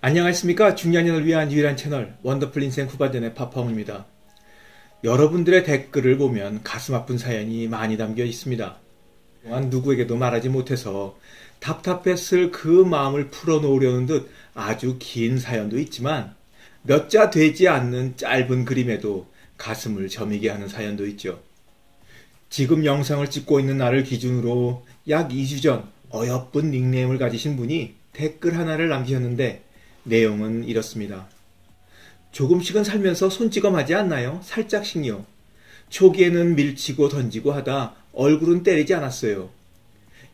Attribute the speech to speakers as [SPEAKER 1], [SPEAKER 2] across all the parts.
[SPEAKER 1] 안녕하십니까 중년인을 위한 유일한 채널 원더풀 인생 후반전의 파파홍입니다. 여러분들의 댓글을 보면 가슴 아픈 사연이 많이 담겨 있습니다. 또한 누구에게도 말하지 못해서 답답했을 그 마음을 풀어놓으려는 듯 아주 긴 사연도 있지만 몇 자 되지 않는 짧은 그림에도 가슴을 저미게 하는 사연도 있죠. 지금 영상을 찍고 있는 날을 기준으로 약 2주 전 어여쁜 닉네임을 가지신 분이 댓글 하나를 남기셨는데 내용은 이렇습니다. 조금씩은 살면서 손찌검하지 않나요? 살짝씩요. 초기에는 밀치고 던지고 하다 얼굴은 때리지 않았어요.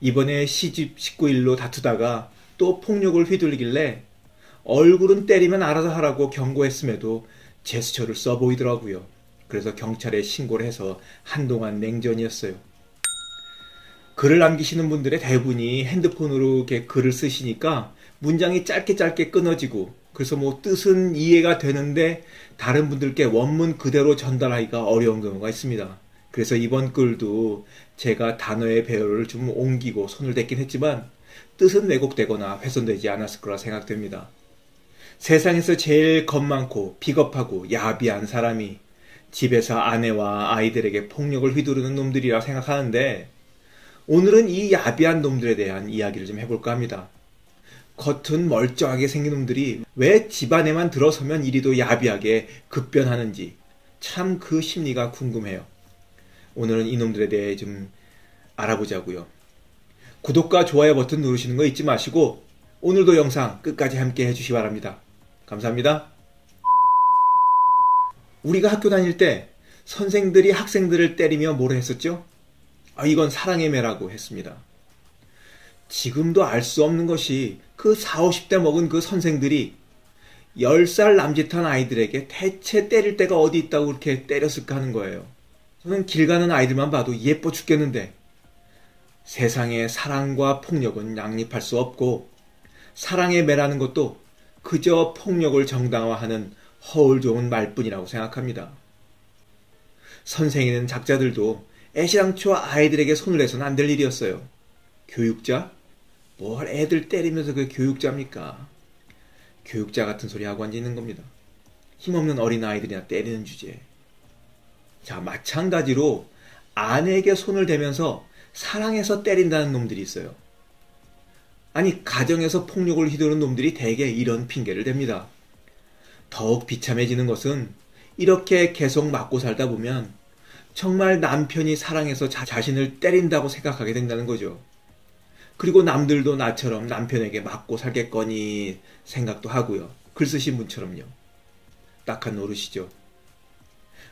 [SPEAKER 1] 이번에 시집 19일로 다투다가 또 폭력을 휘둘리길래 얼굴은 때리면 알아서 하라고 경고했음에도 제스처를 써 보이더라고요. 그래서 경찰에 신고를 해서 한동안 냉전이었어요. 글을 남기시는 분들의 대부분이 핸드폰으로 이렇게 글을 쓰시니까 문장이 짧게 짧게 끊어지고 그래서 뭐 뜻은 이해가 되는데 다른 분들께 원문 그대로 전달하기가 어려운 경우가 있습니다. 그래서 이번 글도 제가 단어의 배열을 좀 옮기고 손을 댔긴 했지만 뜻은 왜곡되거나 훼손되지 않았을 거라 생각됩니다. 세상에서 제일 겁 많고 비겁하고 야비한 사람이 집에서 아내와 아이들에게 폭력을 휘두르는 놈들이라 생각하는데 오늘은 이 야비한 놈들에 대한 이야기를 좀 해볼까 합니다. 겉은 멀쩡하게 생긴 놈들이 왜 집안에만 들어서면 이리도 야비하게 급변하는지 참 그 심리가 궁금해요. 오늘은 이놈들에 대해 좀 알아보자고요. 구독과 좋아요 버튼 누르시는 거 잊지 마시고 오늘도 영상 끝까지 함께 해주시기 바랍니다. 감사합니다. 우리가 학교 다닐 때 선생들이 학생들을 때리며 뭐라 했었죠? 아, 이건 사랑의 매라고 했습니다. 지금도 알 수 없는 것이 그 4, 50대 먹은 그 선생들이 10살 남짓한 아이들에게 대체 때릴 때가 어디 있다고 그렇게 때렸을까 하는 거예요. 저는 길 가는 아이들만 봐도 예뻐 죽겠는데 세상에 사랑과 폭력은 양립할 수 없고 사랑의 매라는 것도 그저 폭력을 정당화하는 허울 좋은 말뿐이라고 생각합니다. 선생이는 작자들도 애시당초 아이들에게 손을 내서는 안될 일이었어요. 교육자? 뭘 애들 때리면서 그 교육자입니까? 교육자 같은 소리 하고 앉아있는 겁니다. 힘없는 어린 아이들이나 때리는 주제. 자, 마찬가지로 아내에게 손을 대면서 사랑해서 때린다는 놈들이 있어요. 아니, 가정에서 폭력을 휘두르는 놈들이 대개 이런 핑계를 댑니다. 더욱 비참해지는 것은 이렇게 계속 맞고 살다 보면 정말 남편이 사랑해서 자, 자신을 때린다고 생각하게 된다는 거죠. 그리고 남들도 나처럼 남편에게 맞고 살겠거니 생각도 하고요. 글 쓰신 분처럼요. 딱한 노릇이죠.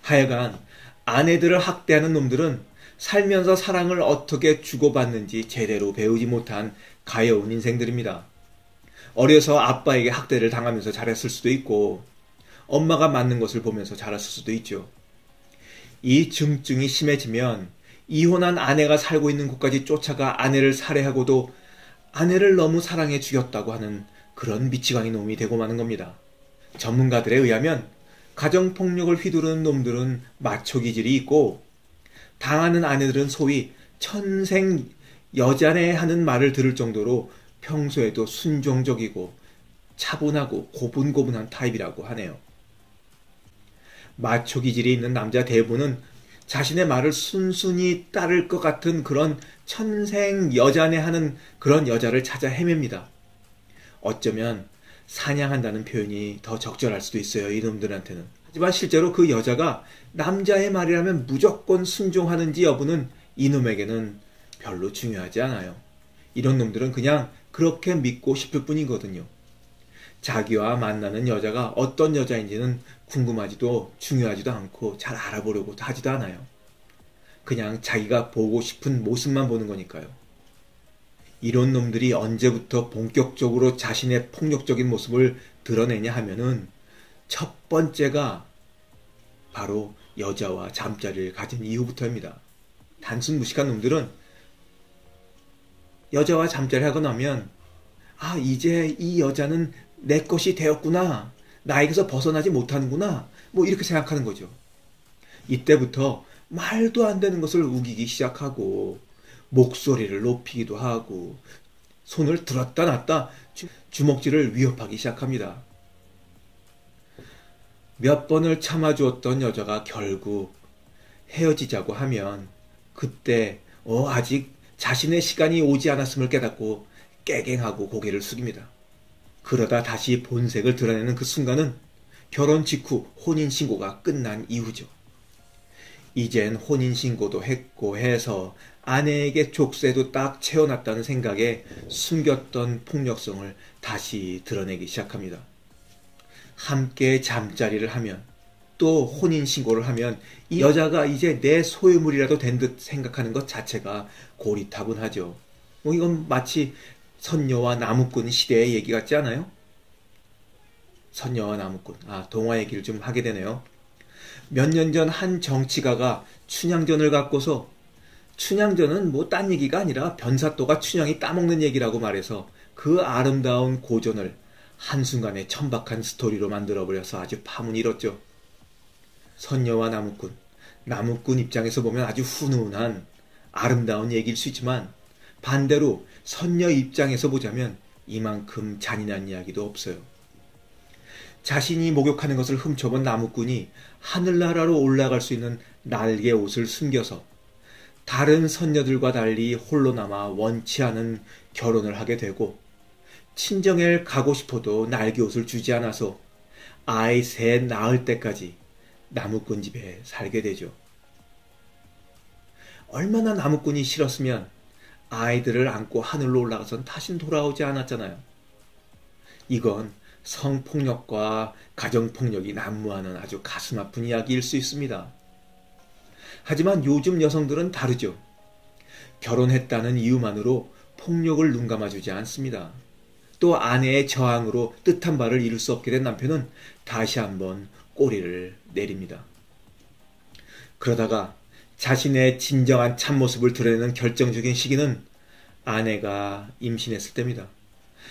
[SPEAKER 1] 하여간 아내들을 학대하는 놈들은 살면서 사랑을 어떻게 주고받는지 제대로 배우지 못한 가여운 인생들입니다. 어려서 아빠에게 학대를 당하면서 자랐을 수도 있고 엄마가 맞는 것을 보면서 자랐을 수도 있죠. 이 증증이 심해지면 이혼한 아내가 살고 있는 곳까지 쫓아가 아내를 살해하고도 아내를 너무 사랑해 죽였다고 하는 그런 미치광이 놈이 되고 마는 겁니다. 전문가들에 의하면 가정폭력을 휘두르는 놈들은 마초 기질이 있고 당하는 아내들은 소위 천생 여자네 하는 말을 들을 정도로 평소에도 순종적이고 차분하고 고분고분한 타입이라고 하네요. 마초 기질이 있는 남자 대부분은 자신의 말을 순순히 따를 것 같은 그런 천생 여자네 하는 그런 여자를 찾아 헤맵니다. 어쩌면 사냥한다는 표현이 더 적절할 수도 있어요. 이놈들한테는. 하지만 실제로 그 여자가 남자의 말이라면 무조건 순종하는지 여부는 이놈에게는 별로 중요하지 않아요. 이런 놈들은 그냥 그렇게 믿고 싶을 뿐이거든요. 자기와 만나는 여자가 어떤 여자인지는 궁금하지도 중요하지도 않고 잘 알아보려고 하지도 않아요. 그냥 자기가 보고 싶은 모습만 보는 거니까요. 이런 놈들이 언제부터 본격적으로 자신의 폭력적인 모습을 드러내냐 하면은 첫 번째가 바로 여자와 잠자리를 가진 이후부터입니다. 단순 무식한 놈들은 여자와 잠자리 하고 나면 아 이제 이 여자는 내 것이 되었구나. 나에게서 벗어나지 못하는구나. 뭐 이렇게 생각하는 거죠. 이때부터 말도 안 되는 것을 우기기 시작하고 목소리를 높이기도 하고 손을 들었다 놨다 주먹질을 위협하기 시작합니다. 몇 번을 참아주었던 여자가 결국 헤어지자고 하면 그때 어 아직 자신의 시간이 오지 않았음을 깨닫고 깨갱하고 고개를 숙입니다. 그러다 다시 본색을 드러내는 그 순간은 결혼 직후 혼인신고가 끝난 이후죠. 이젠 혼인신고도 했고 해서 아내에게 족쇄도 딱 채워놨다는 생각에 숨겼던 폭력성을 다시 드러내기 시작합니다. 함께 잠자리를 하면 또 혼인신고를 하면 이 여자가 이제 내 소유물이라도 된 듯 생각하는 것 자체가 고리타분하죠. 뭐 이건 마치 선녀와 나무꾼 시대의 얘기 같지 않아요? 선녀와 나무꾼. 아, 동화 얘기를 좀 하게 되네요. 몇 년 전 한 정치가가 춘향전을 갖고서 춘향전은 뭐 딴 얘기가 아니라 변사또가 춘향이 따먹는 얘기라고 말해서 그 아름다운 고전을 한순간에 천박한 스토리로 만들어버려서 아주 파문이 일었죠. 선녀와 나무꾼. 나무꾼 입장에서 보면 아주 훈훈한 아름다운 얘기일 수 있지만 반대로 선녀 입장에서 보자면 이만큼 잔인한 이야기도 없어요. 자신이 목욕하는 것을 훔쳐본 나무꾼이 하늘나라로 올라갈 수 있는 날개 옷을 숨겨서 다른 선녀들과 달리 홀로 남아 원치 않은 결혼을 하게 되고 친정에 가고 싶어도 날개 옷을 주지 않아서 아이 셋 낳을 때까지 나무꾼 집에 살게 되죠. 얼마나 나무꾼이 싫었으면 아이들을 안고 하늘로 올라가선 다신 돌아오지 않았잖아요. 이건 성폭력과 가정폭력이 난무하는 아주 가슴 아픈 이야기일 수 있습니다. 하지만 요즘 여성들은 다르죠. 결혼했다는 이유만으로 폭력을 눈 감아주지 않습니다. 또 아내의 저항으로 뜻한 바를 이룰 수 없게 된 남편은 다시 한번 꼬리를 내립니다. 그러다가 자신의 진정한 참모습을 드러내는 결정적인 시기는 아내가 임신했을 때입니다.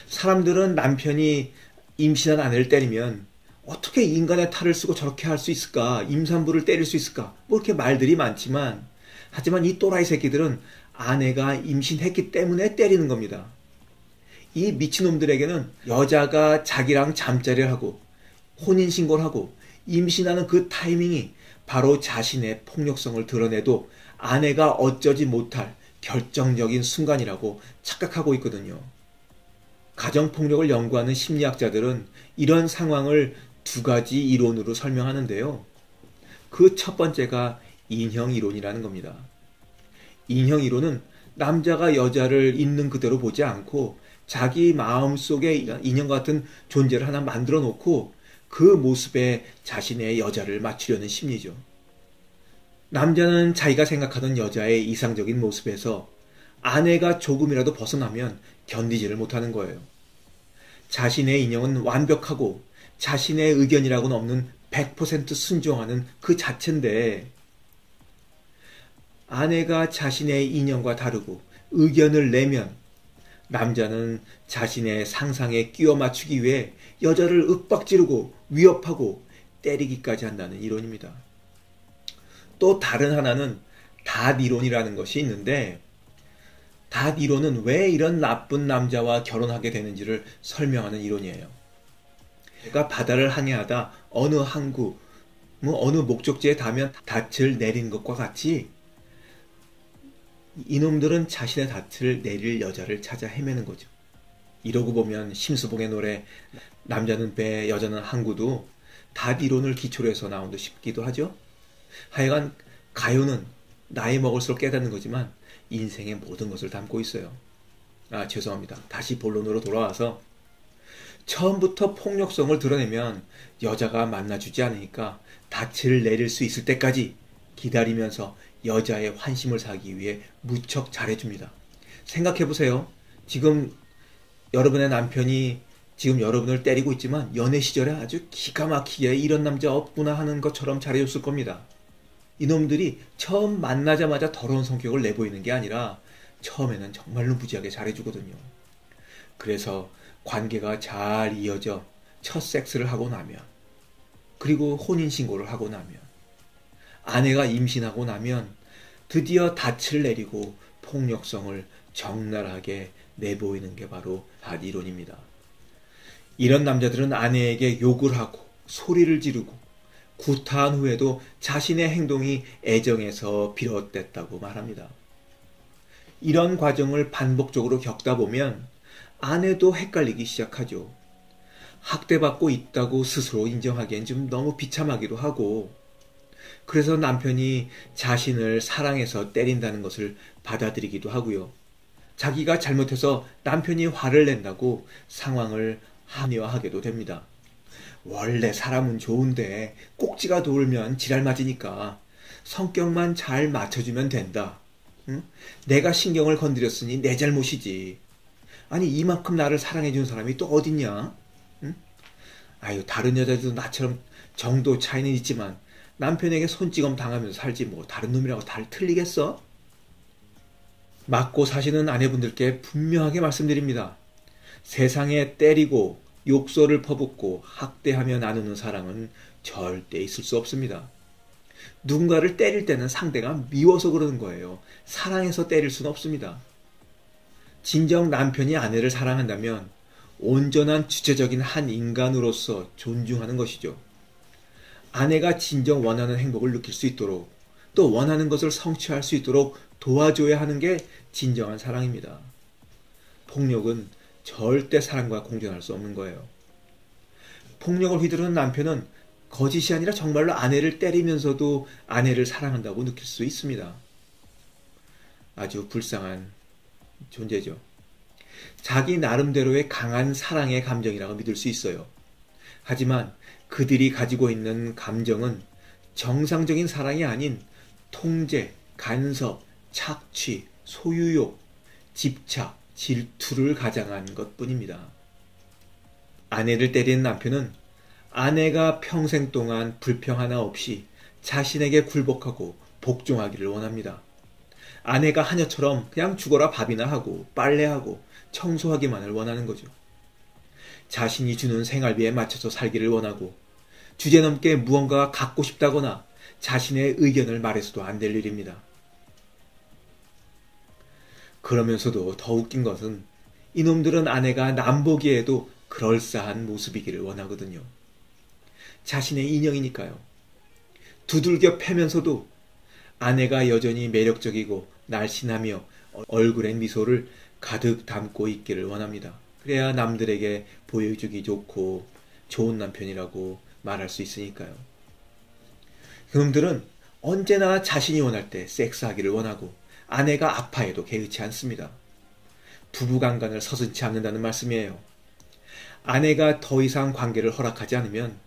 [SPEAKER 1] 사람들은 남편이 임신한 아내를 때리면 어떻게 인간의 탈을 쓰고 저렇게 할 수 있을까? 임산부를 때릴 수 있을까? 뭐 이렇게 말들이 많지만 하지만 이 또라이 새끼들은 아내가 임신했기 때문에 때리는 겁니다. 이 미친놈들에게는 여자가 자기랑 잠자리를 하고 혼인신고를 하고 임신하는 그 타이밍이 바로 자신의 폭력성을 드러내도 아내가 어쩌지 못할 결정적인 순간이라고 착각하고 있거든요. 가정폭력을 연구하는 심리학자들은 이런 상황을 두 가지 이론으로 설명하는데요. 그 첫 번째가 인형 이론이라는 겁니다. 인형 이론은 남자가 여자를 있는 그대로 보지 않고 자기 마음 속에 인형 같은 존재를 하나 만들어 놓고 그 모습에 자신의 여자를 맞추려는 심리죠. 남자는 자기가 생각하던 여자의 이상적인 모습에서 아내가 조금이라도 벗어나면 견디지를 못하는 거예요. 자신의 인형은 완벽하고 자신의 의견이라고는 없는 100% 순종하는 그 자체인데 아내가 자신의 인형과 다르고 의견을 내면 남자는 자신의 상상에 끼워 맞추기 위해 여자를 윽박지르고 위협하고 때리기까지 한다는 이론입니다. 또 다른 하나는 닷 이론이라는 것이 있는데 닷 이론은 왜 이런 나쁜 남자와 결혼하게 되는지를 설명하는 이론이에요. 그러니까 바다를 항해하다 어느 항구, 뭐 어느 목적지에 닿으면 닻을 내린 것과 같이 이놈들은 자신의 닻을 내릴 여자를 찾아 헤매는 거죠. 이러고 보면 심수봉의 노래 남자는 배, 여자는 항구도 닷 이론을 기초로 해서 나온 듯 싶기도 하죠. 하여간 가요는 나이 먹을수록 깨닫는 거지만 인생의 모든 것을 담고 있어요. 아, 죄송합니다. 다시 본론으로 돌아와서 처음부터 폭력성을 드러내면 여자가 만나주지 않으니까 닻을 내릴 수 있을 때까지 기다리면서 여자의 환심을 사기 위해 무척 잘해줍니다. 생각해보세요. 지금 여러분의 남편이 지금 여러분을 때리고 있지만 연애 시절에 아주 기가 막히게 이런 남자 없구나 하는 것처럼 잘해줬을 겁니다. 이놈들이 처음 만나자마자 더러운 성격을 내보이는 게 아니라 처음에는 정말로 무지하게 잘해주거든요. 그래서 관계가 잘 이어져 첫 섹스를 하고 나면 그리고 혼인신고를 하고 나면 아내가 임신하고 나면 드디어 닻을 내리고 폭력성을 적나라하게 내보이는 게 바로 반이론입니다. 이런 남자들은 아내에게 욕을 하고 소리를 지르고 구타한 후에도 자신의 행동이 애정에서 비롯됐다고 말합니다. 이런 과정을 반복적으로 겪다 보면 아내도 헷갈리기 시작하죠. 학대받고 있다고 스스로 인정하기엔 좀 너무 비참하기도 하고, 그래서 남편이 자신을 사랑해서 때린다는 것을 받아들이기도 하고요. 자기가 잘못해서 남편이 화를 낸다고 상황을 합리화하게도 됩니다. 원래 사람은 좋은데 꼭지가 돌면 지랄 맞으니까 성격만 잘 맞춰주면 된다. 응? 내가 신경을 건드렸으니 내 잘못이지. 아니 이만큼 나를 사랑해준 사람이 또 어딨냐? 응? 아유 다른 여자들도 나처럼 정도 차이는 있지만 남편에게 손찌검 당하면서 살지 뭐 다른 놈이라고 다 틀리겠어? 맞고 사시는 아내분들께 분명하게 말씀드립니다. 세상에 때리고 욕설을 퍼붓고 학대하며 나누는 사랑은 절대 있을 수 없습니다. 누군가를 때릴 때는 상대가 미워서 그러는 거예요. 사랑해서 때릴 수는 없습니다. 진정 남편이 아내를 사랑한다면 온전한 주체적인 한 인간으로서 존중하는 것이죠. 아내가 진정 원하는 행복을 느낄 수 있도록 또 원하는 것을 성취할 수 있도록 도와줘야 하는 게 진정한 사랑입니다. 폭력은 절대 사랑과 공존할 수 없는 거예요. 폭력을 휘두르는 남편은 거짓이 아니라 정말로 아내를 때리면서도 아내를 사랑한다고 느낄 수 있습니다. 아주 불쌍한 존재죠. 자기 나름대로의 강한 사랑의 감정이라고 믿을 수 있어요. 하지만 그들이 가지고 있는 감정은 정상적인 사랑이 아닌 통제, 간섭, 착취, 소유욕, 집착, 질투를 가장한 것 뿐입니다. 아내를 때리는 남편은 아내가 평생 동안 불평 하나 없이 자신에게 굴복하고 복종하기를 원합니다. 아내가 하녀처럼 그냥 죽어라 밥이나 하고 빨래하고 청소하기만을 원하는 거죠. 자신이 주는 생활비에 맞춰서 살기를 원하고 주제넘게 무언가 갖고 싶다거나 자신의 의견을 말해서도 안 될 일입니다. 그러면서도 더 웃긴 것은 이놈들은 아내가 남보기에도 그럴싸한 모습이기를 원하거든요. 자신의 인형이니까요. 두들겨 패면서도 아내가 여전히 매력적이고 날씬하며 얼굴엔 미소를 가득 담고 있기를 원합니다. 그래야 남들에게 보여주기 좋고 좋은 남편이라고 말할 수 있으니까요. 그놈들은 언제나 자신이 원할 때 섹스하기를 원하고 아내가 아파해도 개의치 않습니다. 부부간간을 서슴치 않는다는 말씀이에요. 아내가 더 이상 관계를 허락하지 않으면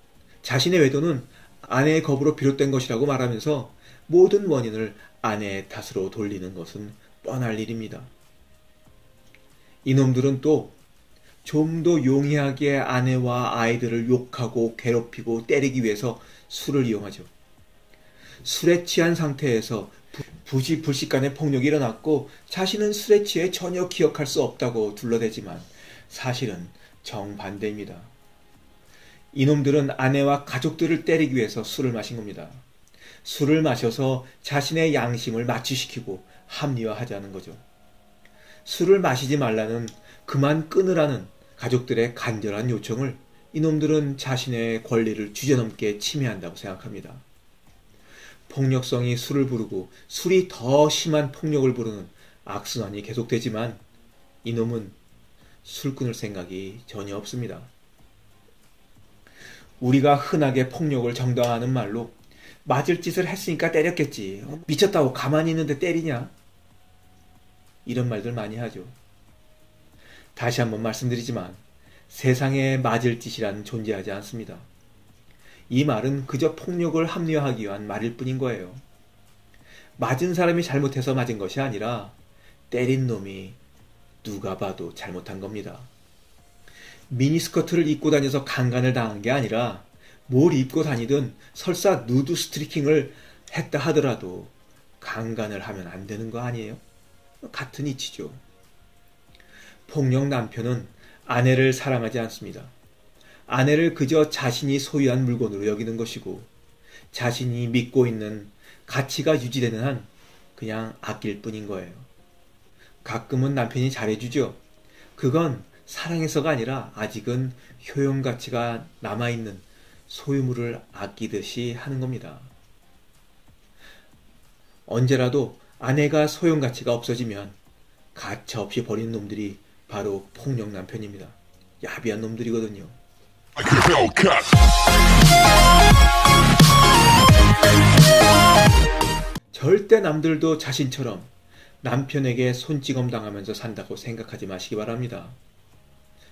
[SPEAKER 1] 자신의 외도는 아내의 겁으로 비롯된 것이라고 말하면서 모든 원인을 아내의 탓으로 돌리는 것은 뻔할 일입니다. 이놈들은 또 좀 더 용이하게 아내와 아이들을 욕하고 괴롭히고 때리기 위해서 술을 이용하죠. 술에 취한 상태에서 부지 불식간의 폭력이 일어났고 자신은 술에 취해 전혀 기억할 수 없다고 둘러대지만 사실은 정반대입니다. 이놈들은 아내와 가족들을 때리기 위해서 술을 마신 겁니다. 술을 마셔서 자신의 양심을 마취시키고 합리화하자는 거죠. 술을 마시지 말라는 그만 끊으라는 가족들의 간절한 요청을 이놈들은 자신의 권리를 주저넘게 침해한다고 생각합니다. 폭력성이 술을 부르고 술이 더 심한 폭력을 부르는 악순환이 계속되지만 이놈은 술 끊을 생각이 전혀 없습니다. 우리가 흔하게 폭력을 정당화하는 말로 맞을 짓을 했으니까 때렸겠지. 어, 미쳤다고 가만히 있는데 때리냐? 이런 말들 많이 하죠. 다시 한번 말씀드리지만 세상에 맞을 짓이란 존재하지 않습니다. 이 말은 그저 폭력을 합리화하기 위한 말일 뿐인 거예요. 맞은 사람이 잘못해서 맞은 것이 아니라 때린 놈이 누가 봐도 잘못한 겁니다. 미니스커트를 입고 다녀서 강간을 당한 게 아니라 뭘 입고 다니든 설사 누드 스트리킹을 했다 하더라도 강간을 하면 안 되는 거 아니에요? 같은 이치죠. 폭력 남편은 아내를 사랑하지 않습니다. 아내를 그저 자신이 소유한 물건으로 여기는 것이고 자신이 믿고 있는 가치가 유지되는 한 그냥 아낄 뿐인 거예요. 가끔은 남편이 잘해주죠. 그건 사랑해서가 아니라 아직은 효용 가치가 남아있는 소유물을 아끼듯이 하는 겁니다. 언제라도 아내가 소용 가치가 없어지면 가차 없이 버리는 놈들이 바로 폭력 남편입니다. 야비한 놈들이거든요. 절대 남들도 자신처럼 남편에게 손찌검 당하면서 산다고 생각하지 마시기 바랍니다.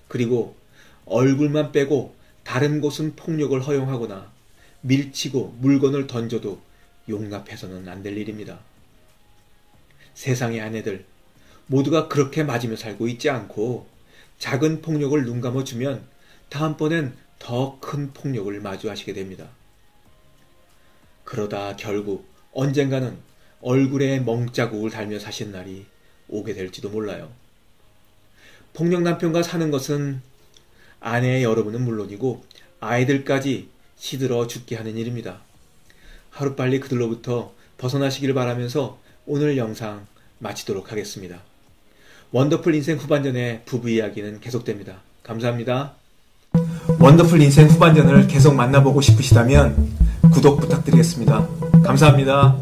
[SPEAKER 1] 그리고 얼굴만 빼고 다른 곳은 폭력을 허용하거나 밀치고 물건을 던져도 용납해서는 안 될 일입니다. 세상의 아내들 모두가 그렇게 맞으며 살고 있지 않고 작은 폭력을 눈 감아주면 다음번엔 더 큰 폭력을 마주하시게 됩니다. 그러다 결국 언젠가는 얼굴에 멍자국을 달며 사신 날이 오게 될지도 몰라요. 폭력 남편과 사는 것은 아내 여러분은 물론이고 아이들까지 시들어 죽게 하는 일입니다. 하루빨리 그들로부터 벗어나시길 바라면서 오늘 영상 마치도록 하겠습니다. 원더풀 인생 후반전의 부부 이야기는 계속됩니다. 감사합니다. 원더풀 인생 후반전을 계속 만나보고 싶으시다면 구독 부탁드리겠습니다. 감사합니다.